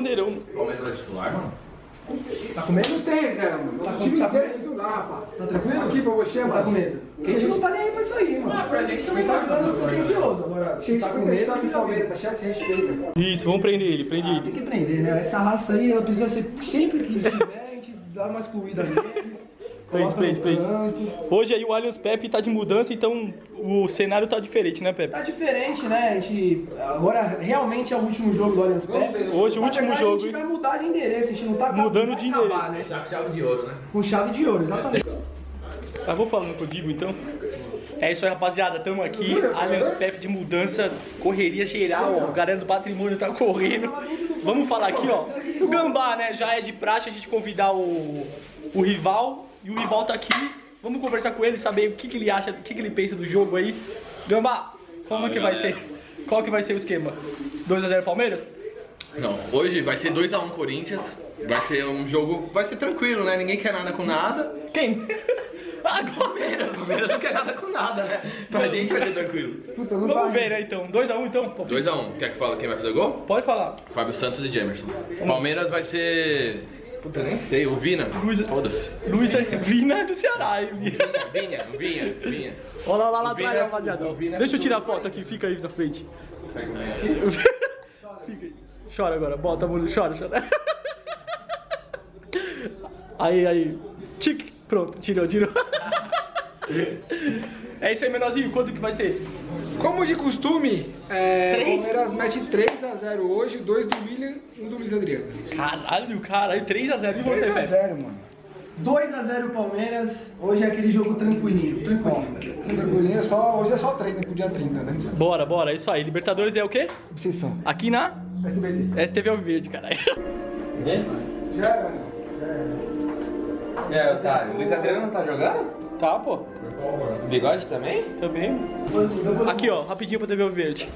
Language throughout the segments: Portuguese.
Bandeirão. Palmeiras é titular, mano? Tá com medo? Não tem reserva, mano. Tá O com- time tá com inteiro é medo? titular, rapaz. Tá tranquilo? Aqui pra você, Tá mano. com medo? Porque a gente não tá nem aí pra isso aí, mano. Ah, pra gente também tá não. jogando pretencioso. Agora, Tem você tá com medo, tá da Palmeiras, tá certo? Respeita. Isso, vamos prender ele, prende Tem ele. que prender, né? Essa raça aí, ela precisa ser sempre que tiver, a gente dá uma excluída neles. Prende, prende, prende. Hoje aí o Allianz Pepe tá de mudança, então o cenário tá diferente, né, Pepe? Tá diferente, né? A gente. Agora realmente é o último jogo do Allianz Pepe. Hoje o último verdade, jogo, A gente vai mudar de endereço, a gente não tá Mudando de acabar, endereço. né? Já com chave de ouro, né? Com chave de ouro, exatamente. Tá, vou falando o que eu digo então. É isso aí, rapaziada. Tamo aqui. Allianz Pepe de mudança, correria geral, ó. O galera do patrimônio tá correndo. Vamos falar aqui, ó. O Gambá, né? Já é de praxe a gente convidar o, o rival. E o rival tá aqui. Vamos conversar com ele, saber o que, que ele acha, o que, que ele pensa do jogo aí. Gambá, como é que vai ser? Qual que vai ser o esquema? 2x0 Palmeiras? Não, hoje vai ser 2x1 Corinthians. Vai ser um jogo. Vai ser tranquilo, né? Ninguém quer nada com nada. Quem? Agora! Palmeiras, Palmeiras não quer nada com nada, né? Pra gente vai ser tranquilo. Puta, não tá Vamos ver, né, então. 2x1 então? 2x1. Quer que fale quem vai fazer gol? Pode falar. Fábio Santos e Jamerson. Palmeiras vai ser. Puta, eu nem sei, o Vina. Luiz- Foda-se. Luiz Vina do Ceará, hein? Vinha, Vinha, Vinha. Olha lá, lá, lá atrás, é- rapaziada. é Deixa eu tirar a foto aqui, fica aí na frente. Fica aí. Chora agora, bota a chora, chora. Aí, aí. Tic, pronto, tirou, tirou. É isso aí, menorzinho, quanto que vai ser? Como de costume, é, Três? Palmeiras mete 3x0 hoje, 2 do William e um do Luiz Adriano. Caralho, caralho, 3x0 e você, velho? 3x0, mano. 2x0 Palmeiras, hoje é aquele jogo tranquilinho, tranquilinho. Tranquilinho, só, hoje é só 3, né? Pro dia 30, né? Bora, bora, é isso aí. Libertadores é o quê? Obsessão. Aqui na SBT. STV Alviverde, caralho. Já era, mano. É, otário. Luiz Adriano não tá jogando? Tá, pô. Bigode também? Também. Aqui, ó, rapidinho pra TV Verde.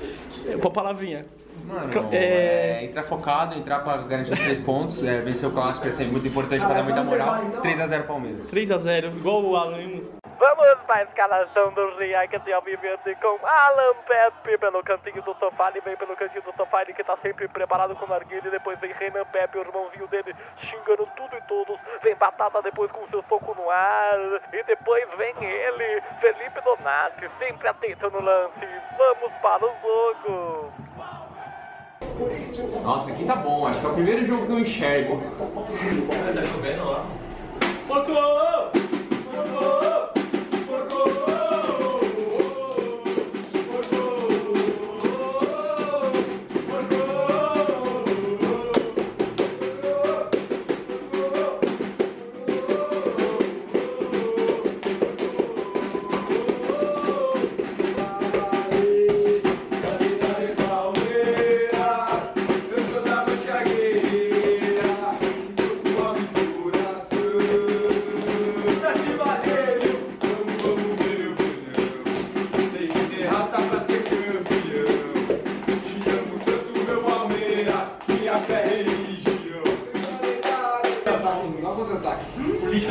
Uma palavrinha. Mano, É- é... entrar focado, entrar pra garantir os três pontos, é, vencer o clássico é sempre muito importante pra dar muita moral. 3x0 Palmeiras. 3x0, igual o Alan. hein? Vamos para a escalação do React de Alviverde com Alan Pepe pelo cantinho do sofá. Ele vem pelo cantinho do sofá, ele que tá sempre preparado com o narguilho. Depois vem Renan Pepe, o irmãozinho dele, xingando tudo e todos. Vem Batata depois com seu soco no ar. E depois vem ele, Felipe Donati, sempre atento no lance. Vamos para o jogo. Nossa, aqui tá bom. Acho que é o primeiro jogo que eu enxergo. Tá chovendo lá. Dá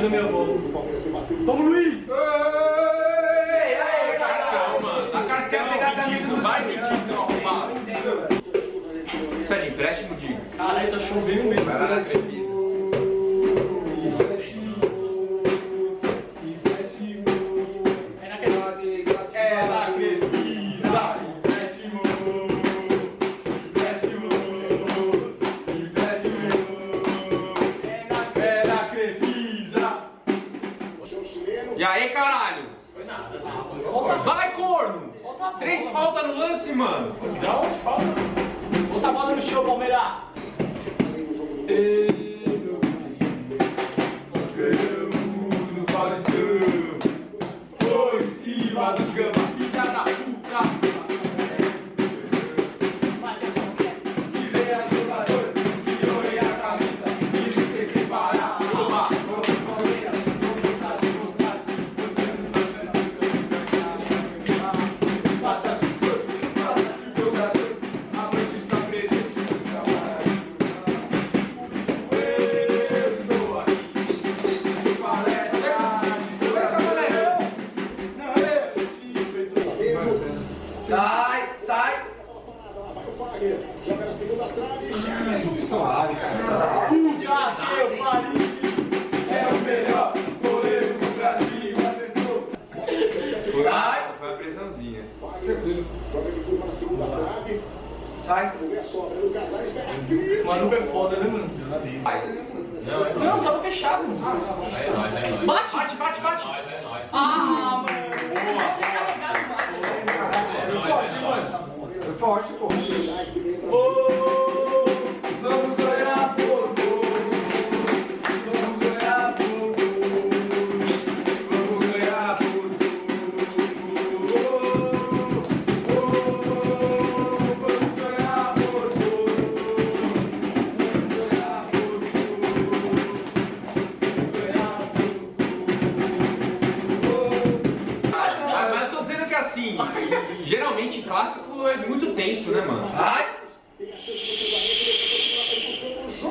Do meu avô. Vamos, Luiz! A pedido, não vai mentir, seu arrombado. Precisa de empréstimo, Digo? Caralho, tá chovendo mesmo. É Sai. O maluco é foda, né, mano? Não, tava fechado, mano. Bate! Bate, bate, bate! Ah, mano! Foi forte, mano. Foi forte, pô. Tenso, né, mano? Ai.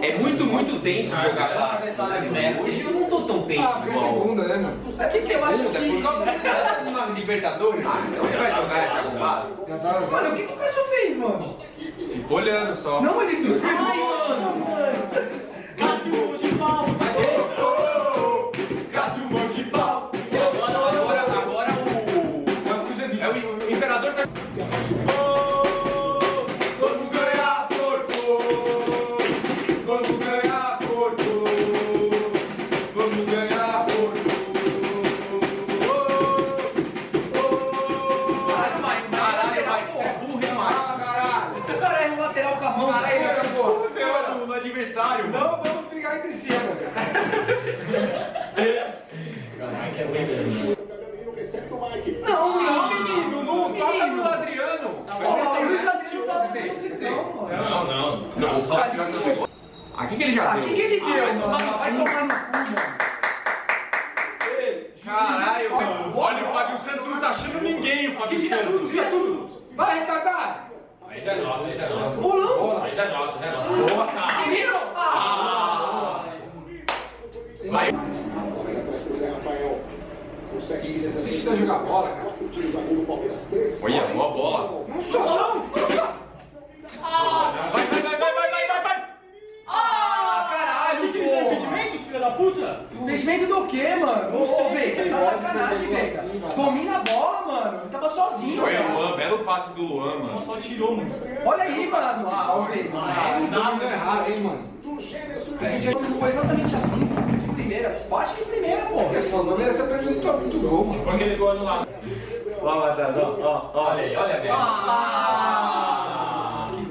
É muito, muito tenso jogar clássico. né? Hoje eu não tô tão tenso Ah, porque é igual. segunda, né, mano? É que eu acho Segunda, que... por causa do uma Libertadores, ah, então ele vai jogar essa arrombada. Tava Mano, o que, que o Cássio fez, mano? Ficou olhando só. Não, ele. Ai, mano! Cássio de pau! Não, Não, menino. menino, não toca no Adriano. Ó, o Luiz Adriano tá mano. Não, não. Não, só não chegou. Aqui que ele já Ah, deu. que que ele Ah, deu, vai mano? tomar no Vai cu. tomar no cu, mano. Caralho, olha o Fábio Santos não tá achando ninguém, o Fábio Santos. Vira tudo. Vai, retardado. Aí já é nosso, aí já é nosso. Bolão. Aí já é nosso, já é nosso. Menino. Ah. Vai. Insiste em jogar bola, cara. Olha, boa bola. Não sou só. Vai, vai, vai, vai, vai, vai, vai, vai. Ah, caralho, Que porra. impedimentos, filha da puta? Impedimento do quê, mano? Ô, Veiga, tá sacanagem, Veiga. Domina a bola, mano. Ele tava sozinho, Olha o velho. Luan, belo passe do Luan, mano. Só tirou, mano. Olha aí, mano. Ah, ó, Veiga. Não, não errado, hein, mano. A gente jogou exatamente assim, primeira. Bate de primeira, pô. Você é foda, o Palmeiras tá perdendo muito, gol, mano. Põe aquele gol anulado. Ó, Matheus, ó, ó, ó. Olha aí, olha bem. Ah,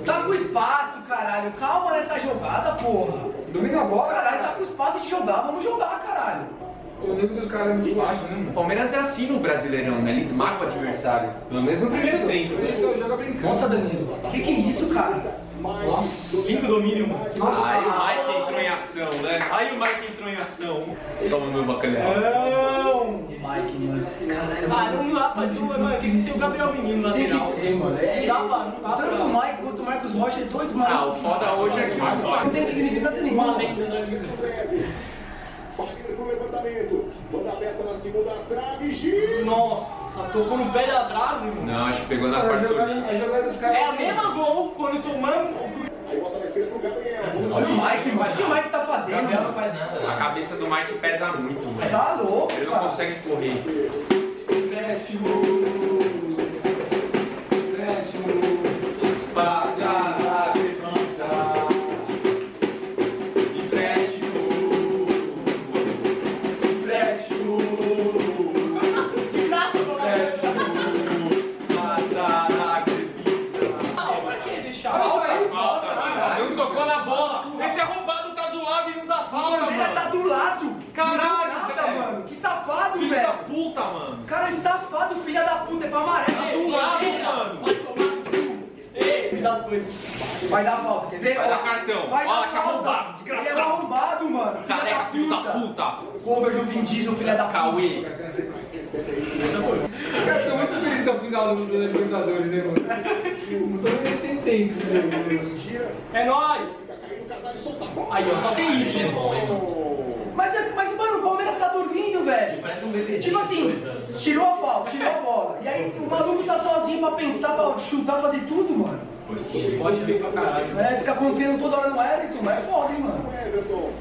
tá com espaço, caralho. Calma nessa jogada, porra. Domina a bola, Caralho, tá com espaço de jogar. Vamos jogar, caralho. O nível dos caras é muito baixo, né, O? Palmeiras é assim no Brasileirão, né? Ele esmaga o adversário. Pelo menos no primeiro tempo. A gente só joga brincando. Nossa, Danilo. Que que é isso, cara? Lindo domínio. Aí o Mike entrou em ação, né? Aí o Mike entrou em ação. Toma meu bacalhau. Não! Mike, mano. Ah, não dá pra dizer, mano. Tem que ser o Gabriel Menino Tem que lateral. ser, mano. É, Não dá não dá Tanto o Mike quanto o Marcos Rocha, é dois mano. Ah, o foda hoje é que Não tem significância Uma nenhuma. né? Fagner pro levantamento. Banda aberta na segunda trave. Gil. Nossa, tocou no pé da trave, mano. Não, acho que pegou na A parte dos caras. É a mesma gol quando tomamos. Aí bota na esquerda pro Gabriel. Olha o Mike, mano. O que o Mike tá fazendo, Gabriel não faz nada. A cabeça do Mike pesa muito, mano. Tá louco, Ele não cara. consegue correr. Passa puta, mano. Cara, é safado, filha da puta. É pra amarelo. Do lado, mano. Vai tomar no cu. Ei, me dá coisa. Vai dar falta, quer ver? Vai dar cartão. Vai Olha dar que falta. arrombado, desgraçado. Ele é arrombado, mano. Careca, da puta. Cover do Vin Diesel, filha da puta. Cauê. Caras estão muito felizes com a final do do Libertadores, hein, mano? Não tô nem entendendo. entendeu? É nóis. Aí, ó, só tem isso. É mano. Mas, é- mas, mano, o Palmeiras tá dormindo, velho. Parece um bebê. Tipo assim, tirou a falta, tirou a bola. E aí o maluco tá sozinho pra pensar, pra chutar, fazer tudo, mano. Postinha de bote bem pra caralho. É, fica confiando toda hora no Everton, é foda, hein, mano. Everton.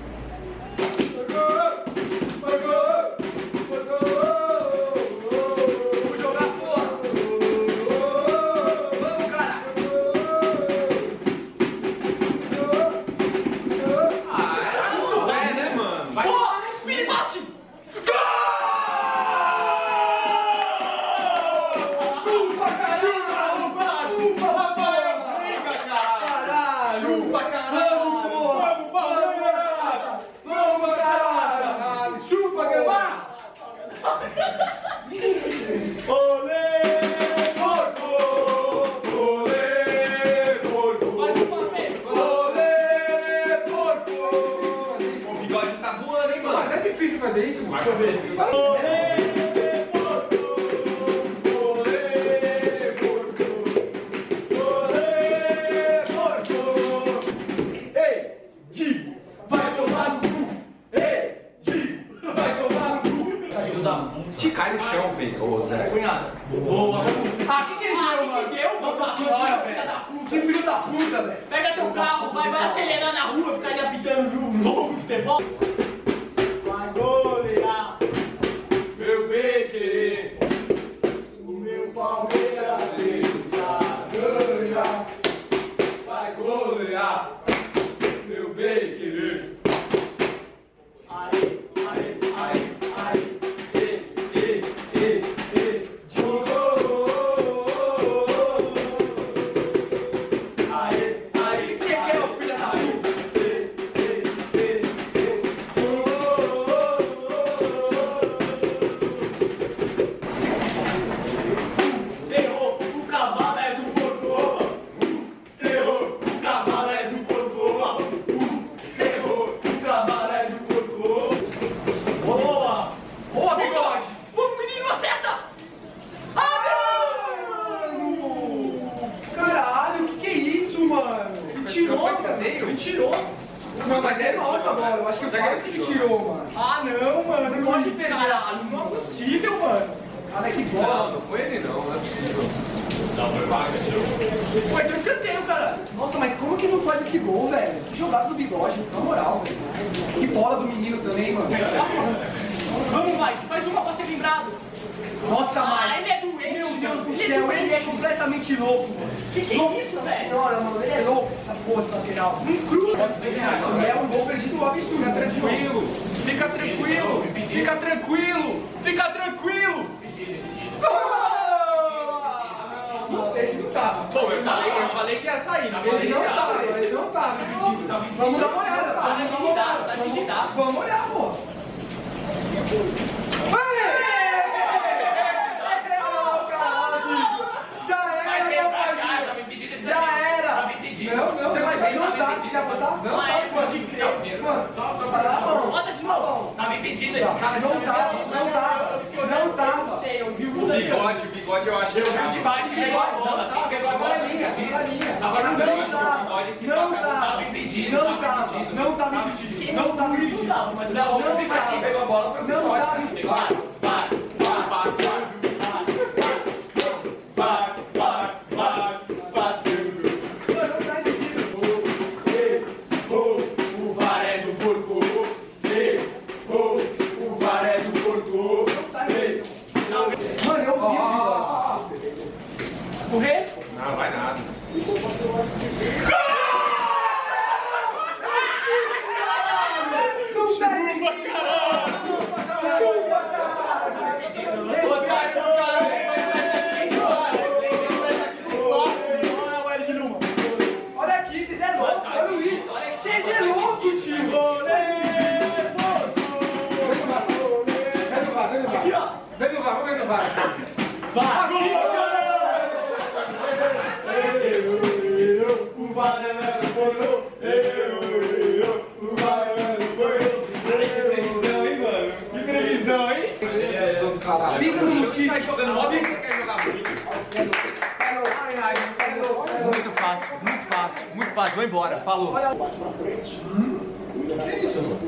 Nada. Boa! Ah, que que ele Ah, deu, que mano? que deu? Nossa senhora, velho. Que filho da puta, velho. Pega teu carro, vai, vai acelerar na rua, ficar ali apitando jogo jogo de futebol. Do bigode, na moral, velho. Que bola do menino também, mano. Vamos, Mike. Faz uma pra ser lembrado. Nossa, Ah, Mike. ele é doente. Meu Deus do Ele é céu, ele é completamente louco. Que que é isso, velho? Senhora, mano, ele é louco, essa porra desse lateral. Um cruza. É um gol perdido absurdo, né? Tranquilo. Fica tranquilo. Fica tranquilo. Fica tranquilo. Não, esse não tava. Pô, eu falei, eu falei que ia sair, não Ele não tava, ele não tava impedido. Vamos dar uma olhada, Tá tá? Tá. Vamos olhar, pô. Já era. Não, não, Você vai ver, não tá tá. me Quer botar? Não Ah, tá, é, pode pode crer. Mano, Só, só tá pra bom. Bota de novo. Tá me pedindo esse cara. Não tava, não tava. Não tava. Sei, eu vi o O bigode, o bigode eu acho que Eu vi de baixo que pegou a bola. Quem pegou a bola Agora linha, agora linha. Agora Não não tava, não Tava tava. impedido. Não tava, não tava impedido. Não tava impedido. mas Não, não vi mais quem pegou a bola foi o Não Bigode. tava impedido. Vai, vai, Pisa no mosquito. Sai jogando bola, você quer jogar muito. Muito fácil, muito fácil, muito fácil. Vou embora, falou. Bate pra frente. Que isso, mano?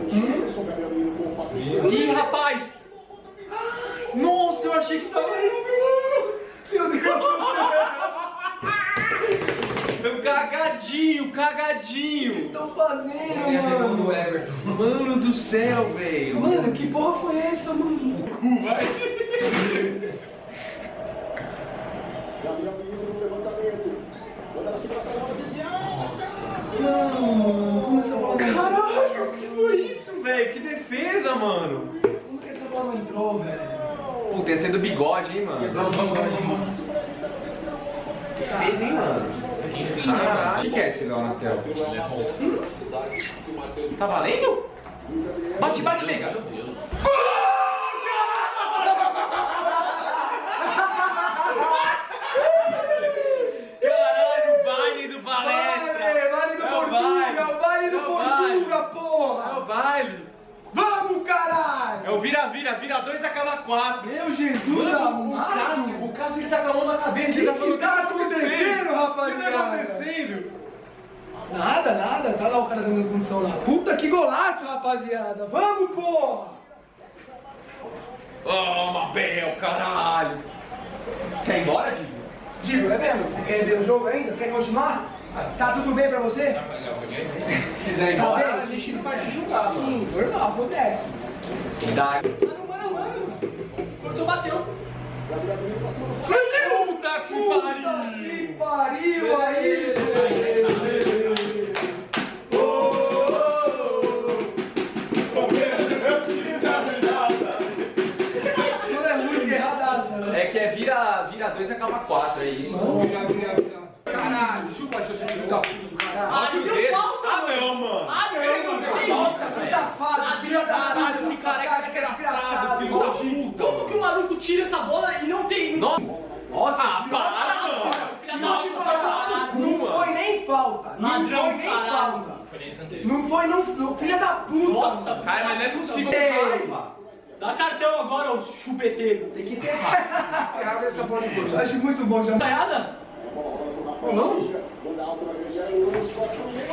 O Fábio Ih, rapaz! Nossa, eu achei que tava indo. Meu Deus do céu. que estão fazendo, a segunda do mano? Everton. Mano do céu, velho. Mano, que porra foi essa, mano? Gabriel Menino no levantamento. Manda na segunda desviada. Não, bola? Caralho, que foi isso, velho? Que defesa, mano. Como que essa bola não entrou, velho? Pô, tem sendo bigode, hein, mano. Vamos, vamos, vamos. Fez, hein, mano. Caralho. O que que é esse Leonatel? Tá valendo? Bate, bate, nega. Caralho, o baile do palestra. Vale, vale do É o Portuga, baile. o baile do É o baile. Portuga, É porra! o baile. Vamos, caralho! É o vira-vira, vira quatro. Meu Jesus Mano, o amado! Cássio, o Cássio ele tá com a mão na cabeça. O ele que, falando, que tá acontecendo, O que rapaziada? tá acontecendo? Nada, nada, tá lá o cara dando condição lá. Puta que golaço, rapaziada! Vamos, porra! Oh, Mabel, caralho. Quer ir embora, Digo? Digo, é mesmo? Você quer ver o jogo ainda? Quer continuar? Tá tudo bem pra você? Se quiser ir Tá embora, a gente não vai te julgar, mano. Sim, normal, acontece. Dá. Cortou, bateu. Puta que Puta que pariu aí! Não é música erradaça, né? É que é vira, vira dois, acaba quatro, é isso. Vira, vira, vira. Caralho, chupa, eu filho da puta do caralho. Ah, deu falta, Ah, mano. não, mano. Ah, não, mano. Que Nossa, que safado, Ah, filho da caralho, puta, que careca cara, desgraçado, filho da puta. Como que o maluco tira essa bola e não tem... Nossa, Nossa, Ah, para, mano. Filha Não da puta, Não foi nem falta. Não foi nem falta. Foi nem escanteio. Não foi, não. não filha da puta. Nossa, cara, mas não é possível. Dá cartão agora, ô chupeteiro. Tem que ter de Eu Acho muito bom já. Ganhada? Não? Manda alto na grande área, o Lance corta no meio.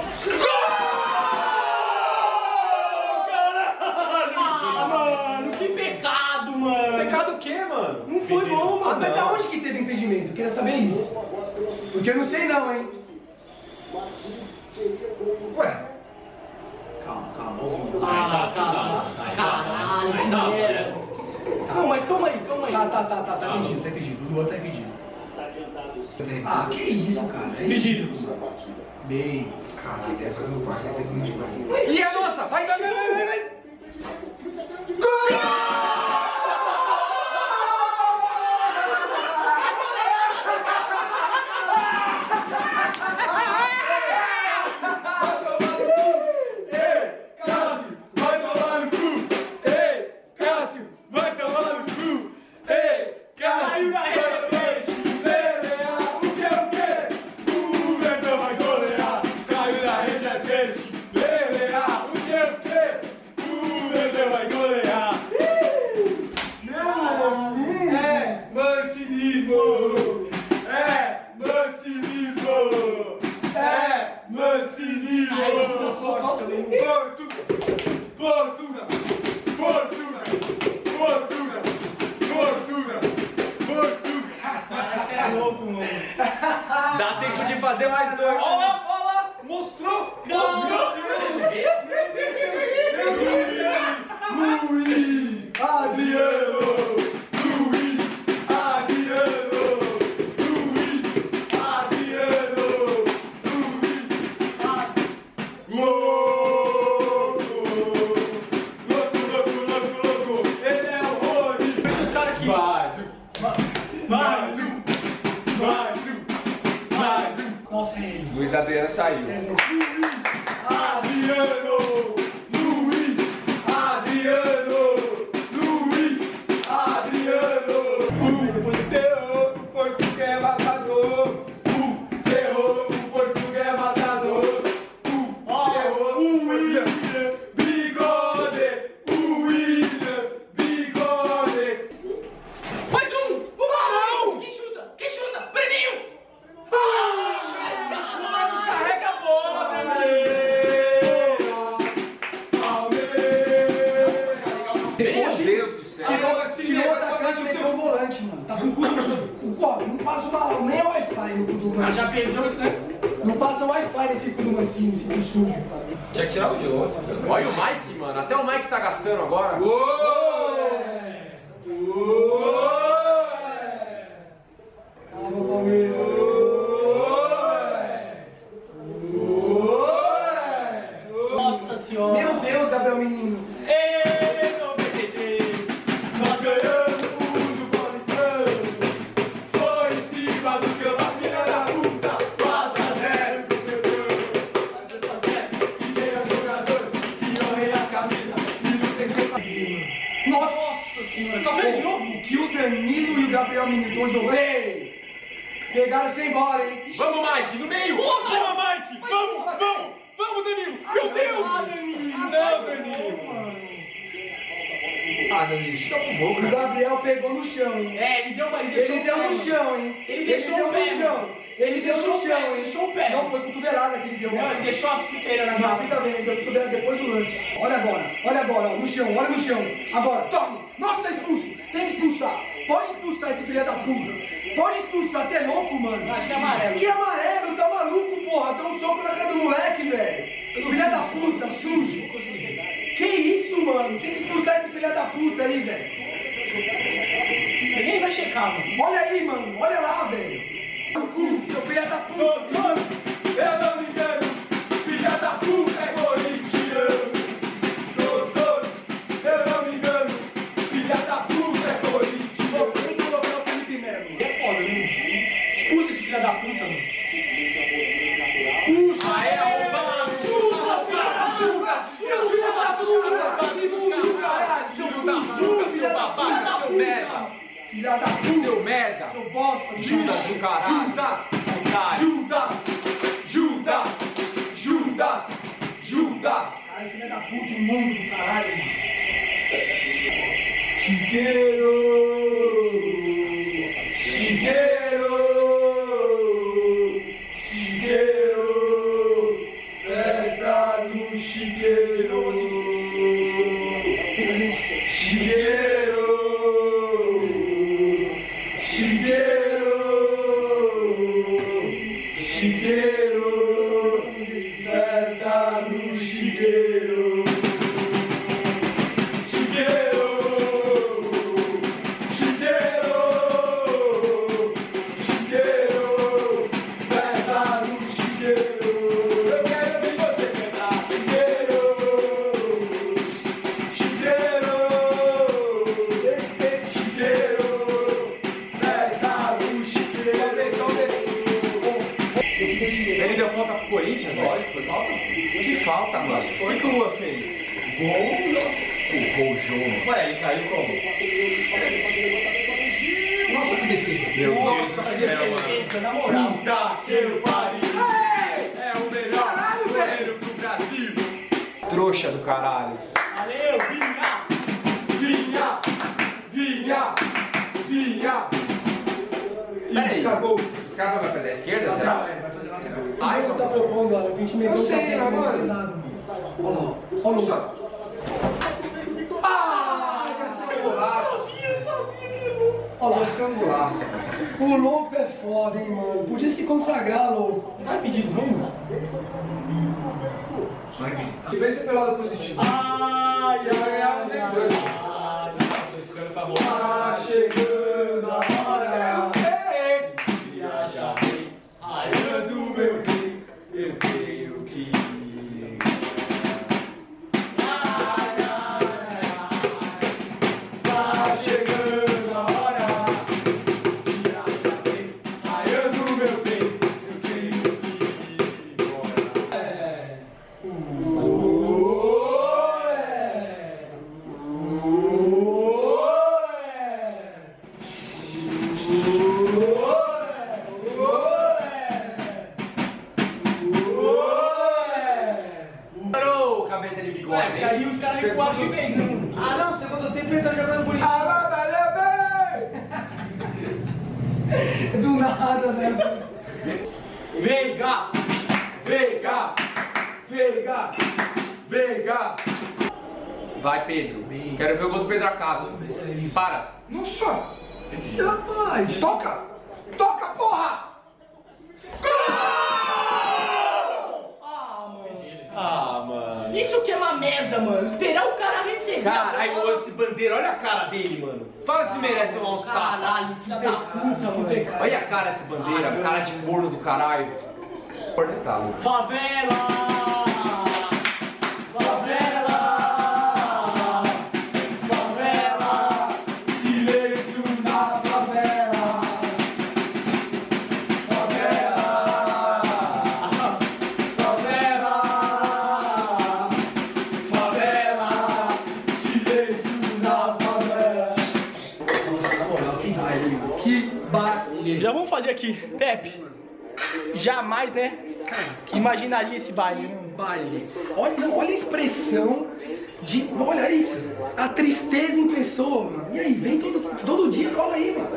Ah, mano, que pecado, mano. Pecado o quê, mano? Não foi bom, mano. Mas não. aonde que teve impedimento? Eu queria saber isso. Porque eu não sei não, hein. Martins seria gol. Ué. Calma, calma. ouve. Ah, caralho. Caralho. Não, mas calma aí, calma aí. Tá, tá, tá, tá, tá pedindo, tá pedindo. O Luan tá pedindo. Ah, que isso, cara. É Pedido. Bem. Caralho, deve fazer o quarto, E a nossa? Vai, vai, vai, vai, vai. Cássio, Adriano! Passa uma, nem o Wi-Fi no cu do Ah, já perdeu, né? Não passa Wi-Fi nesse cu do Mancini, nesse cu sujo. Tinha que tirar o de outro. Olha o Mike, mano. Até o Mike tá gastando agora. Nossa sem Nossa senhora. Tá vendo de novo? Que o Danilo e o Gabriel estão jogando. Ei! Pegaram sem bola, hein? Vamos, Mike, no meio! Vamos, Mike! Vamos, vamos! Vamos, Danilo! Meu Deus! Ah, Danilo! Não, Danilo! Ah, Danilo, chuta pro boca. O Gabriel pegou no chão, hein? É, ele deu uma. Ele deixou Ele deu o no chão, hein? Ele deixou o pé, no chão. Ele Ele deixou o chão, hein? deixou o pé. Não, foi cotovelada que ele deu. Não, ele deixou a chuteira na Não, mão. fica bem, ele deu cotovelada depois do lance. Olha agora, olha agora, ó, no chão, olha no chão. Agora, toque! Nossa, tá expulso! Tem que expulsar! Pode expulsar esse filho da puta! Pode expulsar, você é louco, mano! Acho que é amarelo. Que amarelo? Tá maluco, porra? Deu um soco na cara do moleque, velho! Filha da puta, sujo! Que isso, mano? Tem que expulsar esse filho da puta aí, velho! Ninguém vai checar, mano. Olha aí, mano, olha lá, velho! Caralho! Judas! Judas! Judas! Judas! Judas! Caralho, filha da puta, imundo do caralho! Chiqueiro! Chiqueiro! Chiqueiro! Festa no chiqueiro! Chiqueiro! Meu Nossa, Deus do que céu. Puta que eu pariu! É o melhor Caralho, goleiro do Brasil! Trouxa do caralho. Valeu, vinha! Vinha! Vinha! Vinha! Peraí. Acabou! Os caras vão fazer a esquerda, será? Vai fazer lateral. Ai, eu tá propondo, olha, a gente meteu Eu o sei, sapão mano. Olha lá, olha o lugar. Ah, ia ser um golaço. Olha lá, ser um golaço. O louco é foda, hein, mano. Podia se consagrar, louco. Tá pedindo mesmo? Pensa pelo lado positivo. Ai, Você vai ganhar um seguidor. ai, já ficando famoso. Tá chegando a hora! Ei, Viaja, ai, do meu bem, eu tenho que ir. Pedro Acácio. Para. Nossa! Rapaz! Toca! Toca, porra! Gol! Ah, mano. Isso que é uma merda, mano. Esperar o cara receber. Caralho, esse bandeira, olha a cara dele, mano. Fala se merece tomar uns tapas. Caralho, filha da puta, mano. Olha a cara desse bandeira, cara de corno do caralho. Favela! Favela! Pepe. Jamais, né? Imaginaria esse baile, né? baile. Olha, olha a expressão de. Olha isso. A tristeza em pessoa, mano. E aí, vem todo, todo dia, cola aí, mano.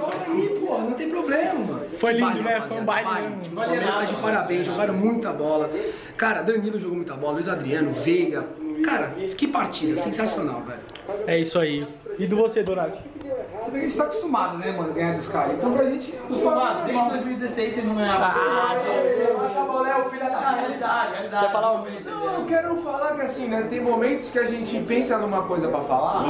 Cola aí, pô, não tem problema, mano. Foi lindo, baile, né? rapaziada, Foi um baile baile. mesmo. De parabéns, jogaram muita bola. Cara, Danilo jogou muita bola, Luiz Adriano, Veiga. Cara, que partida, sensacional, velho. É isso aí. E do você, Donato? Você vê que a gente tá acostumado, né, mano, ganhar dos caras. Então pra gente. Mano, desde 2016 você não ganhava. Ah, bola, é o filho da Ah, realidade, realidade. Quer falar um- Não, eu quero falar que assim, né, tem momentos que a gente pensa numa coisa pra falar,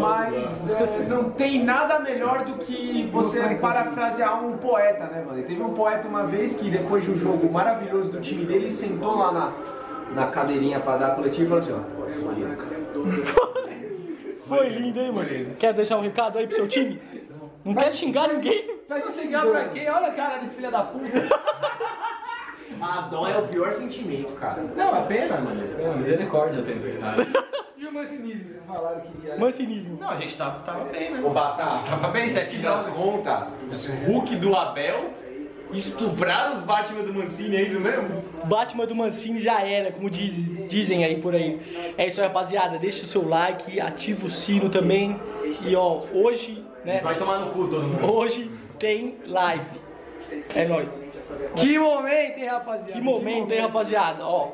mas é, não tem nada melhor do que você parafrasear um poeta, né, mano? Teve um poeta uma vez que depois de um jogo maravilhoso do time dele, ele sentou lá na, na cadeirinha pra dar coletiva e falou assim, ó. Foi lindo, hein, mano? Quer deixar um recado aí pro seu time? Não quer xingar ninguém? Vai xingar pra quê? Olha a cara desse filho da puta. A dó é o pior sentimento, cara. Não, a pena, mano. Pena, misericórdia cara. E o mancinismo, vocês falaram que ia... Mancinismo. Não, a gente tava, tava bem, né? Ô, Batata, Tava bem, sete das jogos. contas, os Hulk do Abel estupraram os Batman do Mancini, é isso mesmo? Batman do Mancini já era, como diz- dizem aí por aí. É isso aí, rapaziada. Deixa o seu like, ativa o sino também. E ó, hoje, né? Vai tomar no cu todo mundo. Hoje tem live. É nóis. Que momento, hein, rapaziada? Que momento, hein, rapaziada? Ó,